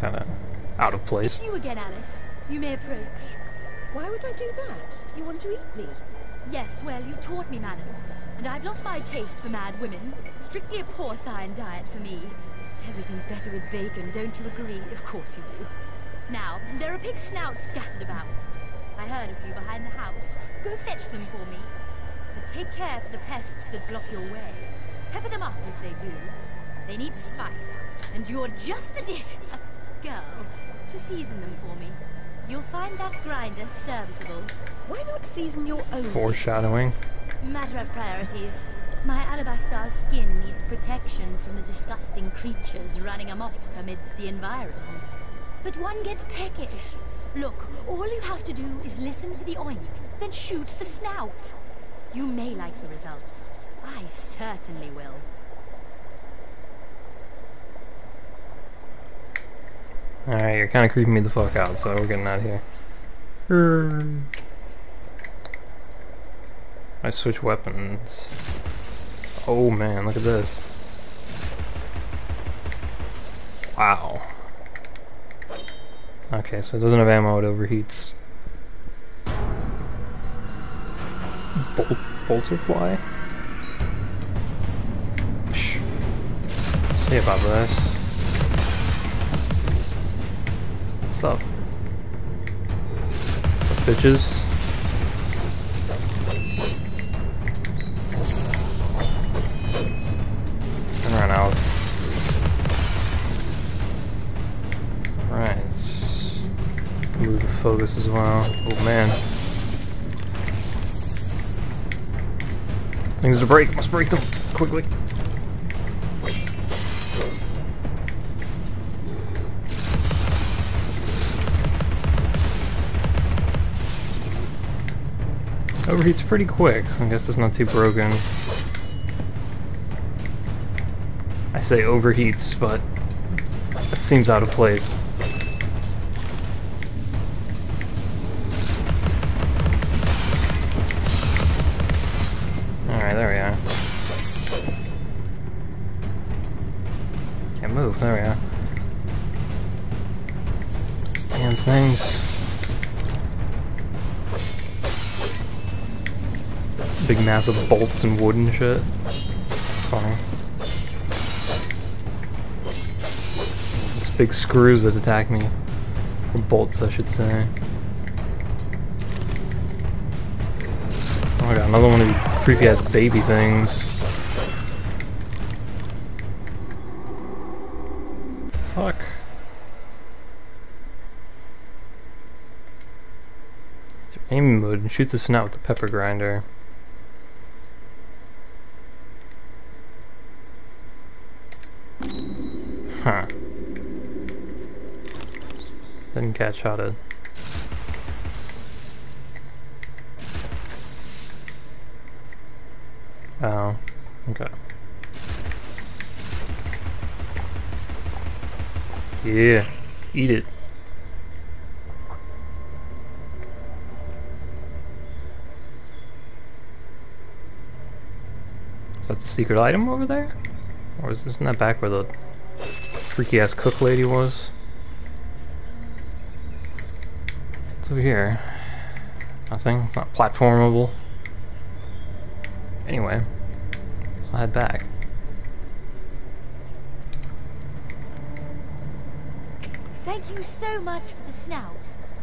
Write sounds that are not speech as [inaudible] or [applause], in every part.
kind of out of place. You again, Alice. You may approach. Why would I do that? You want to eat me? Yes, well, you taught me manners, and I've lost my taste for mad women. Strictly a porcine diet for me. Everything's better with bacon, don't you agree? Of course you do. Now, there are pig snouts scattered about. I heard a few behind the house. Go fetch them for me. But take care for the pests that block your way. Pepper them up if they do. They need spice, and you're just the dish... girl to season them for me. You'll find that grinder serviceable. Why not season your own? Foreshadowing. Matter of priorities. My alabaster skin needs protection from the disgusting creatures running amok amidst the environs. But one gets peckish. Look, all you have to do is listen for the oink, then shoot the snout. You may like the results. I certainly will. Alright, you're kind of creeping me the fuck out, so we're getting out of here. I switch weapons. Oh man, look at this. Wow. Okay, so it doesn't have ammo, it overheats. Bol Bolterfly? Shh. See about this. What's up? Bitches. Turn around, Alice. Right. Move the focus as well. Oh man. Things to break. Must break them quickly. Overheats pretty quick, so I guess it's not too broken. I say overheats, but that seems out of place. Alright, there we are. Can't move, there we are. Damn things. Big massive bolts and wood and shit. Funny. Just big screws that attack me. Or bolts, I should say. Oh my god, another one of these creepy ass baby things. Fuck. Aiming mode and shoots the snout with the pepper grinder. Didn't catch how to. Oh, okay. Yeah, eat it. Is that the secret item over there? Or is, isn't that back where the freaky ass cook lady was? What's over here? Nothing. It's not platformable. Anyway, so I'll head back. Thank you so much for the snout.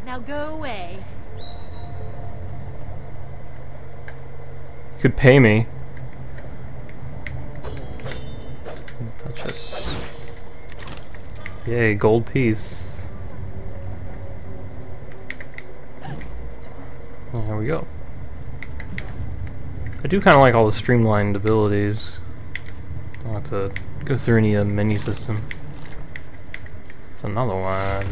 Now go away. You could pay me. Touch us. Yay, gold teeth. There we go. I do kind of like all the streamlined abilities. Don't have to go through any menu system. There's another one.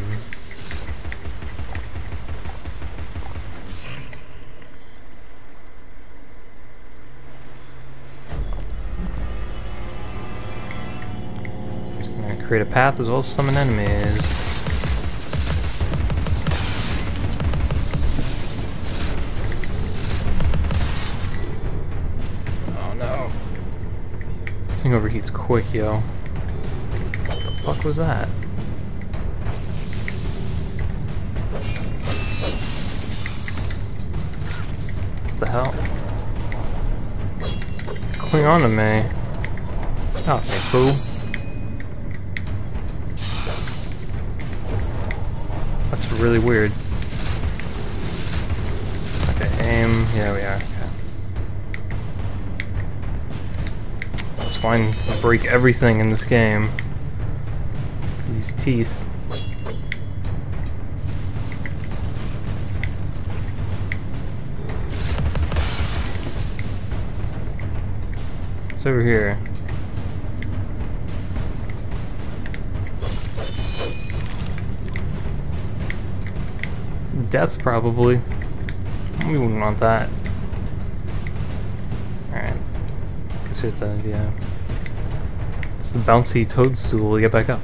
Create a path as well as summon enemies. thing overheats quick, yo. What the fuck was that? What the hell? Cling on to me. Oh, fool. That's really weird. Okay, aim. Here we are. Find break everything in this game. These teeth. It's over here. Death, probably. We wouldn't want that. Alright. Guess we have to, yeah. It's the bouncy toadstool to get back up.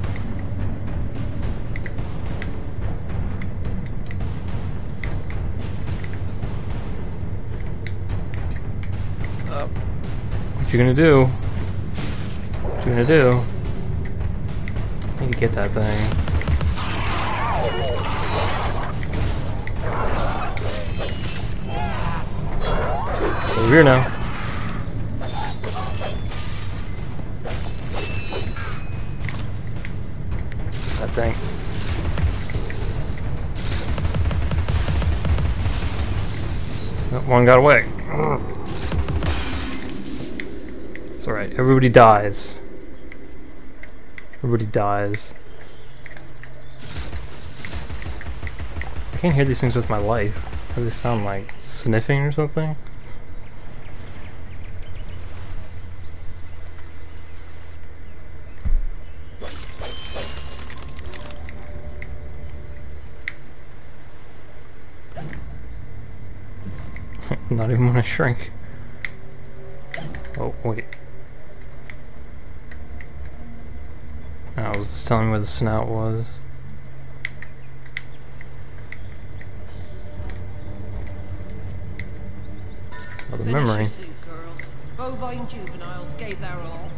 What you gonna do? What you gonna do? I need to get that thing. Over here now. Thing. That one got away. It's alright. Everybody dies. Everybody dies. I can't hear these things with my life. What do they sound like? Sniffing or something? Not even want to shrink. Oh, wait. I was telling where the snout was. Oh, the memory. Bovine juveniles gave their all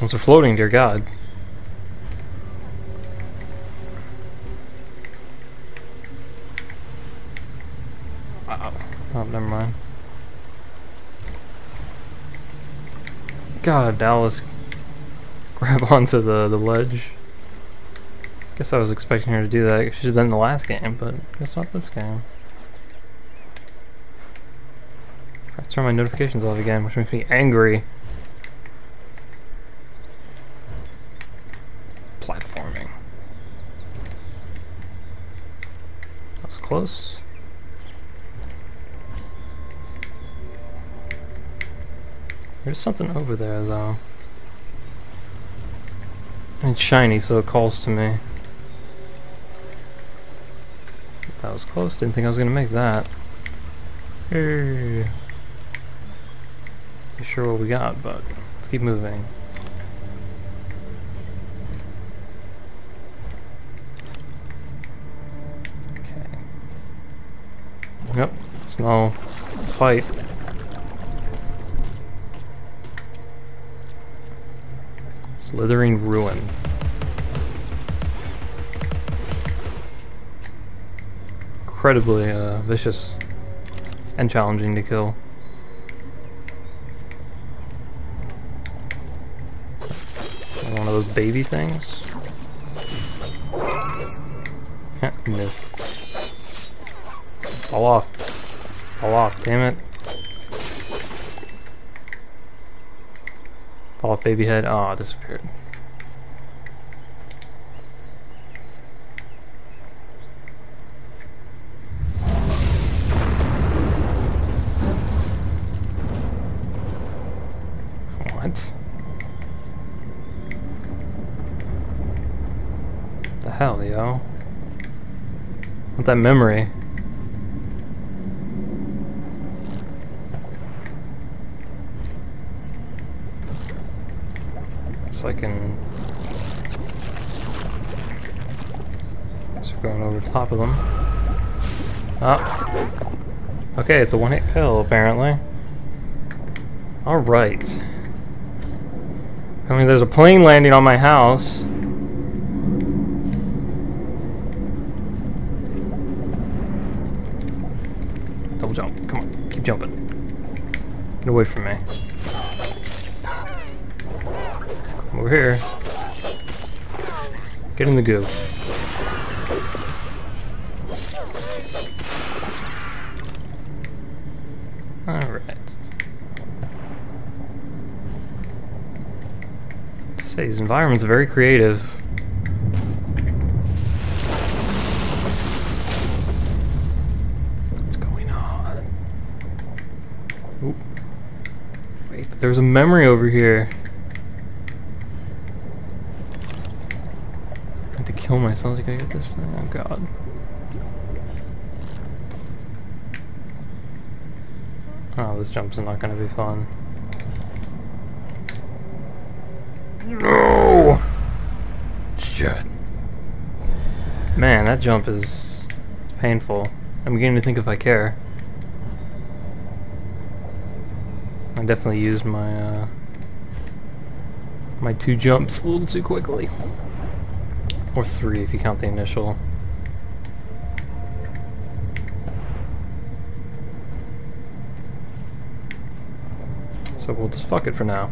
Ones are floating, dear God. Uh-oh. Oh, never mind. God, Alice, [laughs] grab onto the, the ledge. Guess I was expecting her to do that. She did that in the last game, but guess not this game. I turn my notifications off again, which makes me angry. Platforming. That was close. There's something over there, though. It's shiny, so it calls to me. That was close. Didn't think I was gonna make that. Hey. Not sure what we got, but let's keep moving. Okay. Small fight. Slithering ruin. Incredibly uh, vicious and challenging to kill. One of those baby things. [laughs] Miss. Fall off. Fall off, damn it. Fall off, baby head. Oh, disappeared. What? The hell, yo? What that memory. So I can. We're going over top of them. Ah. Okay, it's a one-hit kill apparently. Alright. I mean, there's a plane landing on my house. Double jump. Come on. Keep jumping. Get away from me. Over here. Get in the goo. Alright. Say, these environments are very creative. What's going on? Wait, there's a memory over here. I have to kill myself to get this thing. Oh god. Oh, this jump's not gonna be fun. No! Shit. Man, that jump is painful. I'm beginning to think if I care. I definitely used my, uh, my two jumps a little too quickly. Or three if you count the initial. So we'll just fuck it for now.